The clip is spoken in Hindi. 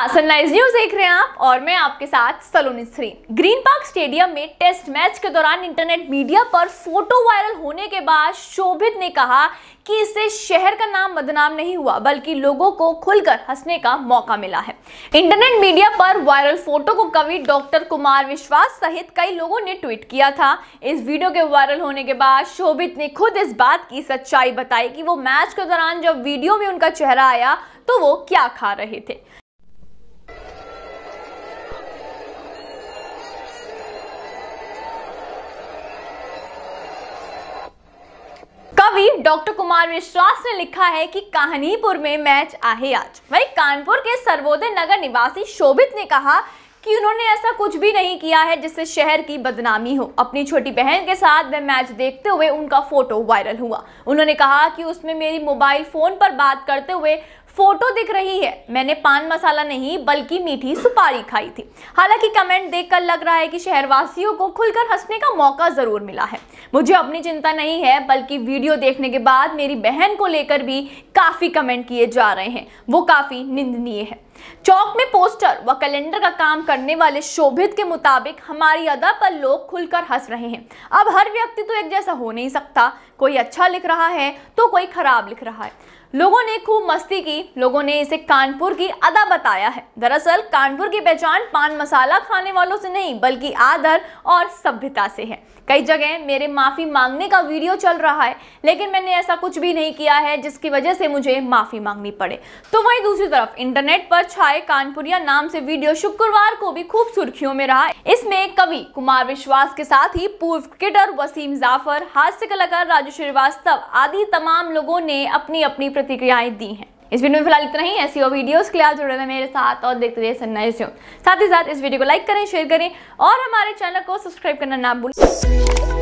सनराइज न्यूज़ देख रहे हैं आप और मैं आपके साथ Saloni screen Green Park stadium में टेस्ट मैच के दौरान इंटरनेट मीडिया पर फ़ोटो वायरल होने के बाद शोभित ने कहा कि इससे शहर का नाम बदनाम नहीं हुआ, बल्कि लोगों को खुलकर हंसने का मौका मिला है। इंटरनेट मीडिया पर वायरल फ़ोटो को कवि डॉक्टर कुमार विश्वास सहित कई लोगों ने ट्वीट किया था। इस वीडियो के वायरल होने के बाद शोभित ने खुद इस बात की सच्चाई बताई कि वो मैच के दौरान जब वीडियो में उनका चेहरा आया तो वो क्या खा रहे थे। कवि डॉक्टर कुमार विश्वास ने लिखा है कि कहानीपुर में मैच आहे आज। वही कानपुर के सर्वोदय नगर निवासी शोभित ने कहा कि उन्होंने ऐसा कुछ भी नहीं किया है जिससे शहर की बदनामी हो। अपनी छोटी बहन के साथ वह मैच देखते हुए उनका फ़ोटो वायरल हुआ। उन्होंने कहा कि उसमें मेरी मोबाइल फ़ोन पर बात करते हुए फ़ोटो दिख रही है। मैंने पान मसाला नहीं, बल्कि मीठी सुपारी खाई थी। हालाँकि कमेंट देखकर लग रहा है कि शहरवासियों को खुलकर हंसने का मौका ज़रूर मिला है। मुझे अपनी चिंता नहीं है, बल्कि वीडियो देखने के बाद मेरी बहन को लेकर भी काफ़ी कमेंट किए जा रहे हैं। वो काफ़ी निंदनीय है। चौक में पोस्टर व कैलेंडर का काम करने वाले शोभित के मुताबिक हमारी अदा पर लोग खुलकर हंस रहे हैं। अब हर व्यक्ति तो एक जैसा हो नहीं सकता। कोई अच्छा लिख रहा है तो कोई खराब लिख रहा है। लोगों ने खूब मस्ती की, लोगों ने इसे कानपुर की अदा बताया है। दरअसल, कानपुर की पहचान पान मसाला खाने वालों से नहीं, बल्कि आदर और सभ्यता से है। कई जगह मेरे माफ़ी मांगने का वीडियो चल रहा है, लेकिन मैंने ऐसा कुछ भी नहीं किया है जिसकी वजह से मुझे माफ़ी मांगनी पड़े। तो वहीं दूसरी तरफ़, इंटरनेट पर छाए कानपुरिया नाम से वीडियो शुक्रवार को भी खूब सुर्खियों में रहा इसमें कवि कुमार विश्वास के साथ ही पूर्व क्रिकेटर वसीम जाफ़र, हास्य कलाकार राजू श्रीवास्तव आदि तमाम लोगों ने अपनी अपनी प्रतिक्रियाएँ दी हैं। इस वीडियो में फ़िलहाल इतना ही। ऐसी और वीडियोस के लिए आप जुड़े रहे मेरे साथ और देखते रहिए सन्नाइज साथ ही साथ इस वीडियो को लाइक करें शेयर करें और हमारे चैनल को सब्सक्राइब करना ना भूलें।